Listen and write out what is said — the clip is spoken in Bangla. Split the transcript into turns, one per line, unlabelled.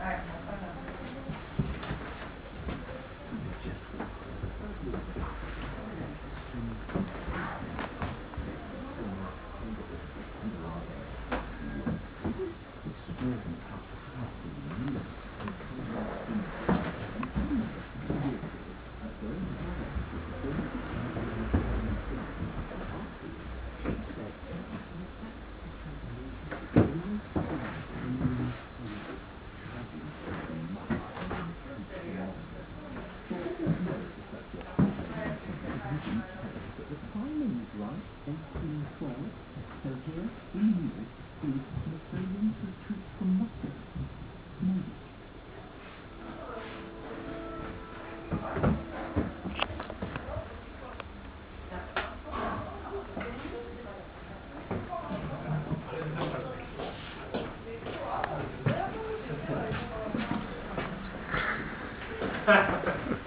Thank you. Ha ha ha.